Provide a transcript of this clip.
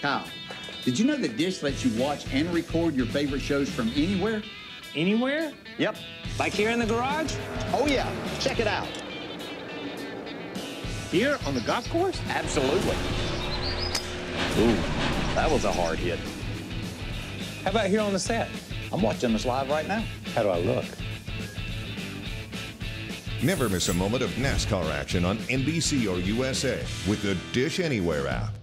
Kyle, did you know that Dish lets you watch and record your favorite shows from anywhere? Anywhere? Yep. Like here in the garage? Oh, yeah. Check it out. Here on the golf course? Absolutely. Ooh, that was a hard hit. How about here on the set? I'm watching this live right now. How do I look? Never miss a moment of NASCAR action on NBC or USA with the Dish Anywhere app.